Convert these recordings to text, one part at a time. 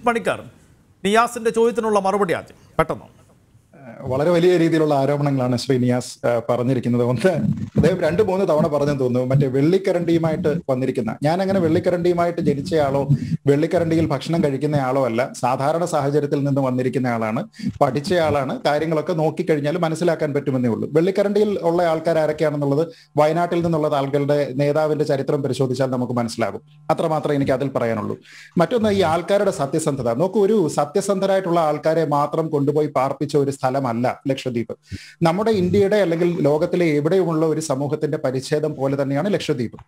പണിക്കർ നിയാസിന്റെ ചോദ്യത്തിനുള്ള മറുപടി ആദ്യം. പെട്ടെന്ന്. വളരെ വലിയ രീതിയിലുള്ള ആരോപണങ്ങളാണ് ശ്രീ നിയാസ് പറഞ്ഞിരിക്കുന്നത്. ഒന്ന് അദ്ദേഹം രണ്ട് മൂന്ന് തവണ പറഞ്ഞു തോന്നുന്നു. മറ്റേ വെള്ളിക്കരണ്ടിയുമായിട്ട് വന്നിരിക്കുന്ന ഞാൻ അങ്ങനെ വെള്ളിക്കരണ്ടിയുമായിട്ട് ജനിച്ചയാളോ വെള്ളിക്കരണ്ടിയിൽ ഭക്ഷണം കഴിക്കുന്നയാളോ അല്ല സാധാരണ സാഹചര്യത്തിൽ നിന്ന് വന്നിരിക്കുന്ന ആളാണ് പഠിച്ചയാളാണ് കാര്യങ്ങളൊക്കെ നോക്കിക്കഴിഞ്ഞാൽ മനസ്സിലാക്കാൻ പറ്റുമെന്നേ ഉള്ളൂ. വെള്ളിക്കരണ്ടിയിൽ ഉള്ള ആൾക്കാർ ആരൊക്കെയാണെന്നുള്ളത് വയനാട്ടിൽ നിന്നുള്ള ആളുകളുടെ നേതാവിന്റെ ചരിത്രം പരിശോധിച്ചാൽ നമുക്ക് മനസ്സിലാകും. അത്രമാത്രം എനിക്ക് അതിൽ പറയാനുള്ളൂ. മറ്റൊന്ന് ഈ ആൾക്കാരുടെ സത്യസന്ധത. നോക്കൂ ഒരു സത്യസന്ധരായിട്ടുള്ള ആൾക്കാരെ മാത്രം കൊണ്ടുപോയി പാർപ്പിച്ച ഒരു സ്ഥലമല്ല ലക്ഷദ്വീപ്. നമ്മുടെ ഇന്ത്യയുടെ അല്ലെങ്കിൽ ലോകത്തിലെ എവിടെയുമുള്ള ഒരു സമൂഹത്തിന്റെ പരിച്ഛേദം പോലെ തന്നെയാണ് ലക്ഷദ്വീപ്.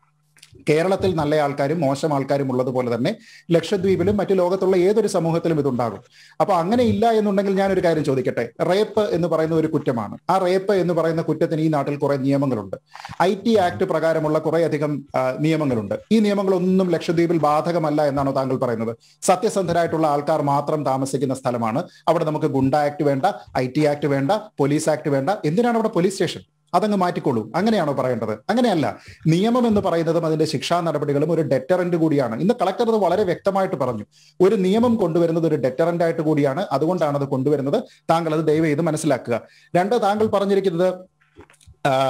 കേരളത്തിൽ നല്ല ആൾക്കാരും മോശം ആൾക്കാരും ഉള്ളതുപോലെ തന്നെ ലക്ഷദ്വീപിലും മറ്റു ലോകത്തുള്ള ഏതൊരു സമൂഹത്തിലും ഇതുണ്ടാകും. അപ്പൊ അങ്ങനെ ഇല്ല എന്നുണ്ടെങ്കിൽ ഞാൻ ഒരു കാര്യം ചോദിക്കട്ടെ. റേപ്പ് എന്ന് പറയുന്ന ഒരു കുറ്റമാണ്. ആ റേപ്പ് എന്ന് പറയുന്ന കുറ്റത്തിന് ഈ നാട്ടിൽ കുറെ നിയമങ്ങളുണ്ട്. ഐ ടി ആക്ട് പ്രകാരമുള്ള കുറെ അധികം നിയമങ്ങളുണ്ട്. ഈ നിയമങ്ങളൊന്നും ലക്ഷദ്വീപിൽ ബാധകമല്ല എന്നാണോ താങ്കൾ പറയുന്നത്? സത്യസന്ധരായിട്ടുള്ള ആൾക്കാർ മാത്രം താമസിക്കുന്ന സ്ഥലമാണ്. അവിടെ നമുക്ക് ഗുണ്ട ആക്ട് വേണ്ട ഐ ടി ആക്ട് വേണ്ട പോലീസ് ആക്ട് വേണ്ട. എന്തിനാണ് അവിടെ പോലീസ് സ്റ്റേഷൻ? അതങ്ങ് മാറ്റിക്കൊള്ളൂ. അങ്ങനെയാണോ പറയേണ്ടത്? അങ്ങനെയല്ല. നിയമം എന്ന് പറയുന്നതും അതിന്റെ ശിക്ഷാ നടപടികളും ഒരു ഡെറ്ററന്റ് കൂടിയാണ്. ഇന്ന് കളക്ടർ അത് വളരെ വ്യക്തമായിട്ട് പറഞ്ഞു. ഒരു നിയമം കൊണ്ടുവരുന്നത് ഒരു ഡെറ്ററന്റ് ആയിട്ട് കൂടിയാണ്. അതുകൊണ്ടാണ് അത് കൊണ്ടുവരുന്നത്. താങ്കൾ അത് ദയവ് ചെയ്ത് മനസ്സിലാക്കുക. രണ്ട് താങ്കൾ പറഞ്ഞിരിക്കുന്നത്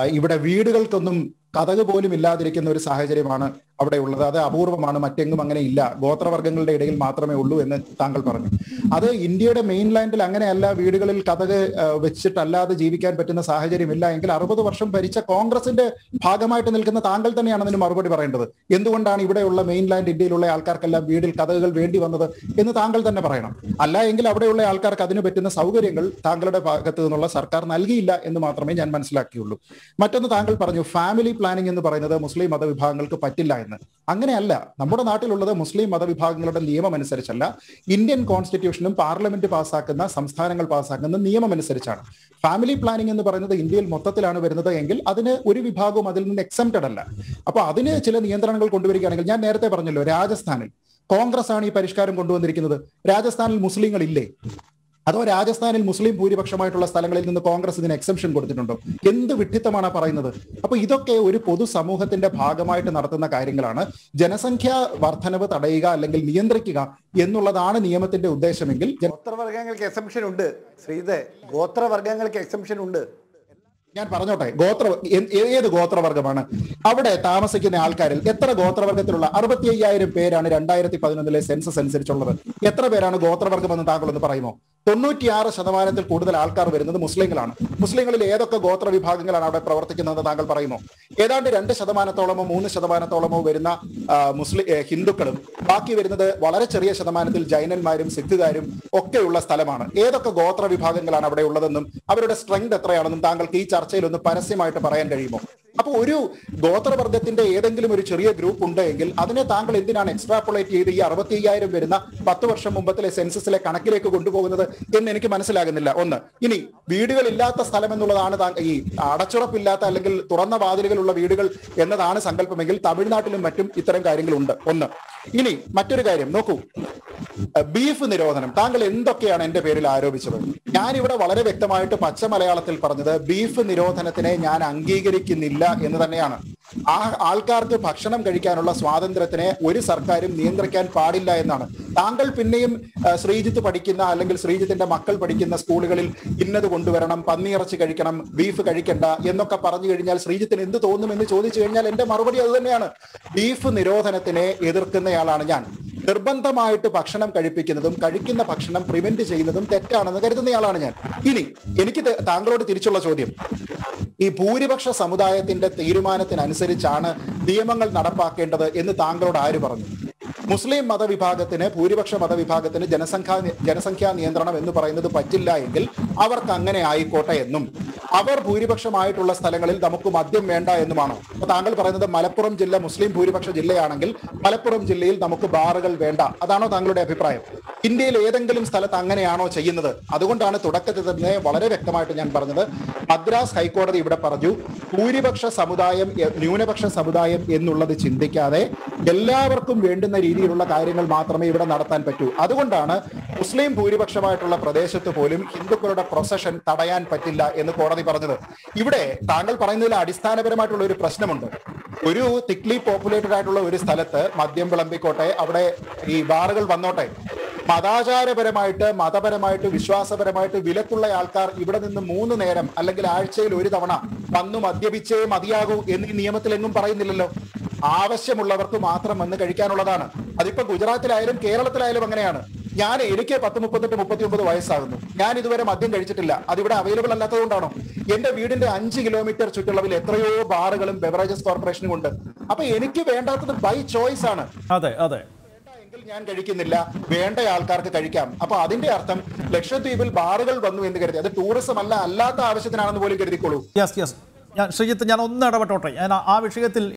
ഇവിടെ വീടുകൾക്കൊന്നും കഥക് പോലും ഇല്ലാതിരിക്കുന്ന ഒരു സാഹചര്യമാണ് അവിടെ ഉള്ളത്. അത് അപൂർവമാണ് മറ്റെങ്ങും അങ്ങനെ ഇല്ല. ഗോത്രവർഗങ്ങളുടെ ഇടയിൽ മാത്രമേ ഉള്ളൂ എന്ന് താങ്കൾ പറഞ്ഞു. അത് ഇന്ത്യയുടെ മെയിൻ ലാൻഡിൽ അങ്ങനെയല്ല വീടുകളിൽ കഥക് വെച്ചിട്ടല്ലാതെ ജീവിക്കാൻ പറ്റുന്ന സാഹചര്യമില്ല എങ്കിൽ അറുപത് വർഷം ഭരിച്ച കോൺഗ്രസിന്റെ ഭാഗമായിട്ട് നിൽക്കുന്ന താങ്കൾ തന്നെയാണ് അതിന് മറുപടി പറയേണ്ടത്. എന്തുകൊണ്ടാണ് ഇവിടെയുള്ള മെയിൻ ലാൻഡ് ഇന്ത്യയിലുള്ള ആൾക്കാർക്കെല്ലാം വീടിൽ കഥകൾ വേണ്ടി വന്നത് എന്ന് താങ്കൾ തന്നെ പറയണം. അല്ല എങ്കിൽ അവിടെയുള്ള ആൾക്കാർക്ക് അതിന് പറ്റുന്ന സൗകര്യങ്ങൾ താങ്കളുടെ ഭാഗത്തു നിന്നുള്ള സർക്കാർ നൽകിയില്ല എന്ന് മാത്രമേ ഞാൻ മനസ്സിലാക്കിയുള്ളൂ. മറ്റൊന്ന് താങ്കൾ പറഞ്ഞു ഫാമിലി പ്ലാനിംഗ് എന്ന് പറയുന്നത് മുസ്ലിം മതവിഭാഗങ്ങൾക്ക് പറ്റില്ല എന്ന്. അങ്ങനെയല്ല നമ്മുടെ നാട്ടിലുള്ളത് മുസ്ലിം മതവിഭാഗങ്ങളുടെ നിയമം അനുസരിച്ചല്ല ഇന്ത്യൻ കോൺസ്റ്റിറ്റ്യൂഷനും പാർലമെന്റ് പാസ്സാക്കുന്ന സംസ്ഥാനങ്ങൾ പാസ്സാക്കുന്ന നിയമം അനുസരിച്ചാണ് ഫാമിലി പ്ലാനിംഗ് എന്ന് പറയുന്നത് ഇന്ത്യയിൽ മൊത്തത്തിലാണ് വരുന്നത് എങ്കിൽ അതിന് ഒരു വിഭാഗവും അതിൽ നിന്ന് എക്സംപ്റ്റഡ് അല്ല. അപ്പൊ അതിന് ചില നിയന്ത്രണങ്ങൾ കൊണ്ടുവരികയാണെങ്കിൽ ഞാൻ നേരത്തെ പറഞ്ഞല്ലോ രാജസ്ഥാനിൽ കോൺഗ്രസ് ആണ് ഈ പരിഷ്കാരം കൊണ്ടുവന്നിരിക്കുന്നത്. രാജസ്ഥാനിൽ മുസ്ലിങ്ങൾ ഇല്ലേ? അതോ രാജസ്ഥാനിൽ മുസ്ലിം ഭൂരിപക്ഷമായിട്ടുള്ള സ്ഥലങ്ങളിൽ നിന്ന് കോൺഗ്രസ് ഇതിന് എക്സംഷൻ കൊടുത്തിട്ടുണ്ടോ? എന്ത് വിഡ്ഢിത്തമാണ് പറയുന്നത്? അപ്പൊ ഇതൊക്കെ ഒരു പൊതുസമൂഹത്തിന്റെ ഭാഗമായിട്ട് നടത്തുന്ന കാര്യങ്ങളാണ്. ജനസംഖ്യാ വർധനവ് തടയുക അല്ലെങ്കിൽ നിയന്ത്രിക്കുക എന്നുള്ളതാണ് നിയമത്തിന്റെ ഉദ്ദേശമെങ്കിൽ ഗോത്രവർഗങ്ങൾക്ക് എക്സംഷൻ ഉണ്ട്. ശ്രീധേ ഗോത്രവർഗങ്ങൾക്ക് എക്സംഷൻ ഉണ്ട്. ഞാൻ പറഞ്ഞോട്ടെ ഗോത്ര ഏത് ഗോത്രവർഗമാണ് അവിടെ താമസിക്കുന്ന ആൾക്കാരിൽ എത്ര ഗോത്രവർഗത്തിലുള്ള അറുപത്തി അയ്യായിരം പേരാണ് രണ്ടായിരത്തി പതിനൊന്നിലെ സെൻസസ് അനുസരിച്ചുള്ളത്? എത്ര പേരാണ് ഗോത്രവർഗമെന്ന് താങ്കൾ ഒന്ന് പറയുമോ? തൊണ്ണൂറ്റിയാറ് ശതമാനത്തിൽ കൂടുതൽ ആൾക്കാർ വരുന്നത് മുസ്ലിങ്ങളാണ്. മുസ്ലിങ്ങളിൽ ഏതൊക്കെ ഗോത്ര വിഭാഗങ്ങളാണ് അവിടെ പ്രവർത്തിക്കുന്നത് താങ്കൾ പറയുമോ? ഏതാണ്ട് രണ്ട് ശതമാനത്തോളമോ മൂന്ന് ശതമാനത്തോളമോ വരുന്ന മുസ്ലിം ഹിന്ദുക്കളും ബാക്കി വരുന്നത് വളരെ ചെറിയ ശതമാനത്തിൽ ജൈനന്മാരും സിഖുകാരും ഒക്കെയുള്ള സ്ഥലമാണ്. ഏതൊക്കെ ഗോത്ര വിഭാഗങ്ങളാണ് അവിടെ ഉള്ളതെന്നും അവരുടെ സ്ട്രെങ്ത് എത്രയാണെന്നും താങ്കൾക്ക് ഈ ചർച്ചയിൽ ഒന്ന് പരസ്യമായിട്ട് പറയാൻ കഴിയുമോ? അപ്പൊ ഒരു ഗോത്രവർഗത്തിന്റെ ഏതെങ്കിലും ഒരു ചെറിയ ഗ്രൂപ്പ് ഉണ്ടെങ്കിൽ അതിനെ താങ്കൾ എന്തിനാണ് എക്സ്ട്രാപ്പുലേറ്റ് ചെയ്ത് ഈ അറുപത്തി അയ്യായിരം വരുന്ന പത്ത് വർഷം മുമ്പത്തിലെ സെൻസസിലെ കണക്കിലേക്ക് കൊണ്ടുപോകുന്നത് എന്ന് എനിക്ക് മനസ്സിലാകുന്നില്ല. ഒന്ന് ഇനി വീടുകളില്ലാത്ത സ്ഥലം എന്നുള്ളതാണ് ഈ അടച്ചുറപ്പില്ലാത്ത അല്ലെങ്കിൽ തുറന്ന വാതിലുകളുള്ള വീടുകൾ എന്നതാണ് സങ്കല്പമെങ്കിൽ തമിഴ്നാട്ടിലും മറ്റും ഇത്തരം കാര്യങ്ങളുണ്ട്. ഒന്ന് ഇനി മറ്റൊരു കാര്യം നോക്കൂ. ബീഫ് നിരോധനം. താങ്കൾ എന്തൊക്കെയാണ് എന്റെ പേരിൽ ആരോപിച്ചത്? ഞാൻ ഇവിടെ വളരെ വ്യക്തമായിട്ട് പച്ച മലയാളത്തിൽ പറഞ്ഞത് ബീഫ് നിരോധനത്തിനെ ഞാൻ അംഗീകരിക്കുന്നില്ല എന്ന് തന്നെയാണ്. ആ ആൾക്കാർക്ക് ഭക്ഷണം കഴിക്കാനുള്ള സ്വാതന്ത്ര്യത്തിനെ ഒരു സർക്കാരും നിയന്ത്രിക്കാൻ പാടില്ല എന്നാണ്. താങ്കൾ പിന്നെയും ശ്രീജിത്ത് പഠിക്കുന്ന അല്ലെങ്കിൽ ശ്രീജിത്തിന്റെ മക്കൾ പഠിക്കുന്ന സ്കൂളുകളിൽ ഇന്നത് കൊണ്ടുവരണം പന്നിയിറച്ചി കഴിക്കണം ബീഫ് കഴിക്കണ്ട എന്നൊക്കെ പറഞ്ഞു കഴിഞ്ഞാൽ ശ്രീജിത്തിന് എന്ത് തോന്നുമെന്ന് ചോദിച്ചു കഴിഞ്ഞാൽ എന്റെ മറുപടി അത് തന്നെയാണ്. ബീഫ് നിരോധനത്തിനെ എതിർക്കുന്നയാളാണ് ഞാൻ. നിർബന്ധമായിട്ട് ഭക്ഷണം കഴിപ്പിക്കുന്നതും കഴിക്കുന്ന ഭക്ഷണം പ്രിവെന്റ് ചെയ്യുന്നതും തെറ്റാണെന്ന് കരുതുന്നയാളാണ് ഞാൻ. ഇനി എനിക്ക് താങ്കളോട് തിരിച്ചുള്ള ചോദ്യം. ഈ ഭൂരിപക്ഷ സമുദായത്തിന്റെ തീരുമാനത്തിനനുസരിച്ചാണ് നിയമങ്ങൾ നടപ്പാക്കേണ്ടത് എന്ന് താങ്കളോട് ആര് പറഞ്ഞു? മുസ്ലിം മതവിഭാഗത്തിന് ഭൂരിപക്ഷ മതവിഭാഗത്തിന് ജനസംഖ്യാ ജനസംഖ്യാ നിയന്ത്രണം എന്ന് പറയുന്നത് പറ്റില്ല എങ്കിൽ അവർക്ക് അങ്ങനെ ആയിക്കോട്ടെ എന്നും. അവർ ഭൂരിപക്ഷമായിട്ടുള്ള സ്ഥലങ്ങളിൽ നമുക്ക് മദ്യം വേണ്ട എന്നുമാണോ? അപ്പൊ താങ്കൾ പറയുന്നത് മലപ്പുറം ജില്ല മുസ്ലിം ഭൂരിപക്ഷ ജില്ലയാണെങ്കിൽ മലപ്പുറം ജില്ലയിൽ നമുക്ക് ബാറുകൾ വേണ്ട. അതാണോ താങ്കളുടെ അഭിപ്രായം? ഇന്ത്യയിൽ ഏതെങ്കിലും സ്ഥലത്ത് അങ്ങനെയാണോ ചെയ്യുന്നത്? അതുകൊണ്ടാണ് തുടക്കത്തിൽ തന്നെ വളരെ വ്യക്തമായിട്ട് ഞാൻ പറഞ്ഞത്. മദ്രാസ് ഹൈക്കോടതി ഇവിടെ പറഞ്ഞു ഭൂരിപക്ഷ സമുദായം ന്യൂനപക്ഷ സമുദായം എന്നുള്ളത് ചിന്തിക്കാതെ എല്ലാവർക്കും വേണ്ടുന്ന രീതിയിലുള്ള കാര്യങ്ങൾ മാത്രമേ ഇവിടെ നടത്താൻ പറ്റൂ. അതുകൊണ്ടാണ് മുസ്ലിം ഭൂരിപക്ഷമായിട്ടുള്ള പ്രദേശത്ത് പോലും ഹിന്ദുക്കളുടെ പ്രൊസഷൻ തടയാൻ പറ്റില്ല എന്ന് കോടതി പറഞ്ഞത്. ഇവിടെ താങ്കൾ പറയുന്നതിൽ അടിസ്ഥാനപരമായിട്ടുള്ള ഒരു പ്രശ്നമുണ്ട്. ഒരു തിക്ലി പോപ്പുലേറ്റഡ് ആയിട്ടുള്ള ഒരു സ്ഥലത്ത് മദ്യം വിളമ്പിക്കോട്ടെ അവിടെ ഈ ബാറുകൾ വന്നോട്ടെ മതാചാരപരമായിട്ട് മതപരമായിട്ട് വിശ്വാസപരമായിട്ട് വിലക്കുള്ള ആൾക്കാർ ഇവിടെ നിന്ന് മൂന്ന് നേരം അല്ലെങ്കിൽ ആഴ്ചയിൽ ഒരു തവണ വന്നു മദ്യപിച്ചേ മതിയാകൂ എന്ന് ഈ നിയമത്തിലെങ്ങും പറയുന്നില്ലല്ലോ. ആവശ്യമുള്ളവർക്ക് മാത്രം വന്ന് കഴിക്കാനുള്ളതാണ്. അതിപ്പോ ഗുജറാത്തിലായാലും കേരളത്തിലായാലും അങ്ങനെയാണ്. ഞാൻ എനിക്ക് പത്ത് മുപ്പത്തെട്ട് മുപ്പത്തി ഒമ്പത് വയസ്സാകുന്നു. ഞാൻ ഇതുവരെ മദ്യം കഴിച്ചിട്ടില്ല. അതിവിടെ അവൈലബിൾ അല്ലാത്തതുകൊണ്ടാണോ എന്റെ വീടിന്റെ അഞ്ച് കിലോമീറ്റർ ചുറ്റളവിൽ എത്രയോ ബാറുകളും ബെവറേജസ് കോർപ്പറേഷനും ഉണ്ട്. അപ്പൊ എനിക്ക് വേണ്ടാത്തത് ബൈ ചോയ്സ് ആണ്. അതെ അതെ. ഞാൻ കഴിക്കുന്നില്ല. വേണ്ട ആൾക്കാർക്ക് കഴിക്കാം. അപ്പൊ അതിന്റെ അർത്ഥം ലക്ഷദ്വീപിൽ ബാറുകൾ വന്നു എന്ന് കരുതി. അത് ടൂറിസം അല്ല അല്ലാത്ത ആവശ്യത്തിനാണെന്ന് പോലും കരുതിക്കോളൂ. ശ്രീജിത്ത് ഞാൻ ഒന്ന് ഇടപെട്ടോട്ടെ. ഞാൻ ആ വിഷയത്തിൽ